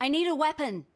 I need a weapon.